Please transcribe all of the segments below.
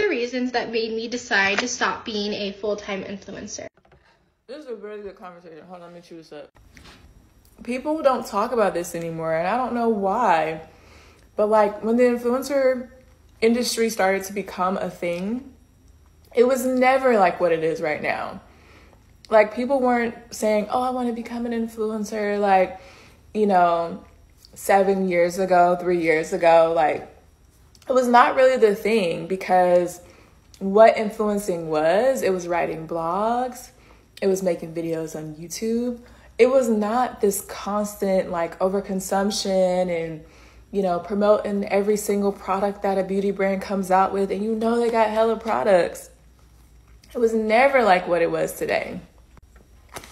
the reasons that made me decide to stop being a full-time influencer. This is a really good conversation. Hold on, let me chew this up. People don't talk about this anymore, and I don't know why. But like when the influencer industry started to become a thing, it was never like what it is right now. Like people weren't saying, "Oh, I want to become an influencer." Like, you know, seven years ago, three years ago, like it was not really the thing because what influencing was, it was writing blogs, it was making videos on YouTube. It was not this constant like overconsumption and you know, promoting every single product that a beauty brand comes out with and you know they got hella products. It was never like what it was today.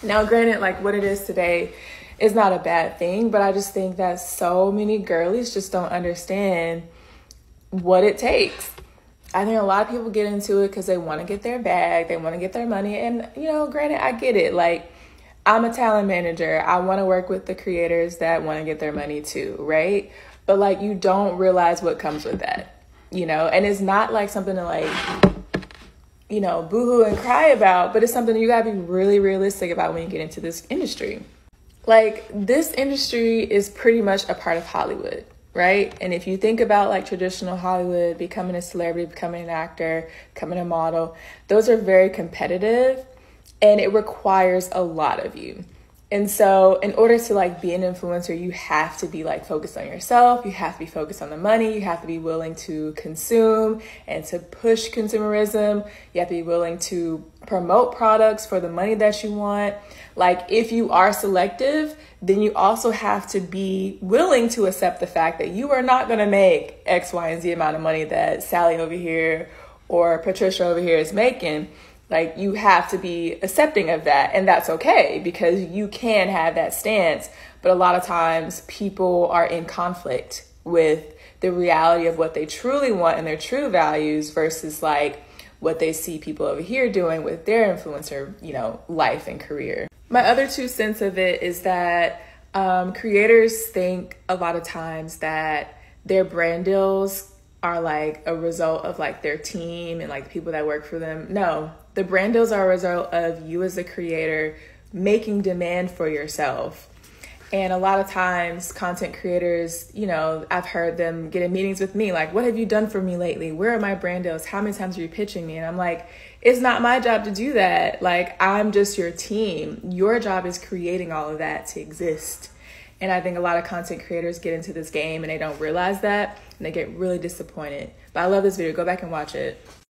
Now, granted, like what it is today is not a bad thing, but I just think that so many girlies just don't understand what it takes. I think a lot of people get into it because they want to get their bag, they want to get their money. And, you know, granted, I get it. Like, I'm a talent manager. I want to work with the creators that want to get their money too, right? But, like, you don't realize what comes with that, you know? And it's not like something to, like, you know, boohoo and cry about, but it's something you gotta be really realistic about when you get into this industry. Like, this industry is pretty much a part of Hollywood right? And if you think about like traditional Hollywood, becoming a celebrity, becoming an actor, becoming a model, those are very competitive and it requires a lot of you. And so, in order to like be an influencer, you have to be like focused on yourself. You have to be focused on the money. You have to be willing to consume and to push consumerism. You have to be willing to promote products for the money that you want. Like, if you are selective, then you also have to be willing to accept the fact that you are not going to make X, Y, and Z amount of money that Sally over here or Patricia over here is making like you have to be accepting of that, and that's okay because you can have that stance. But a lot of times people are in conflict with the reality of what they truly want and their true values versus like what they see people over here doing with their influencer, you know, life and career. My other two cents of it is that um, creators think a lot of times that their brand deals are like a result of like their team and like the people that work for them. No, the brand deals are a result of you as a creator making demand for yourself. And a lot of times, content creators, you know, I've heard them get in meetings with me like, What have you done for me lately? Where are my brand deals? How many times are you pitching me? And I'm like, It's not my job to do that. Like, I'm just your team. Your job is creating all of that to exist. And I think a lot of content creators get into this game and they don't realize that and they get really disappointed. But I love this video. Go back and watch it.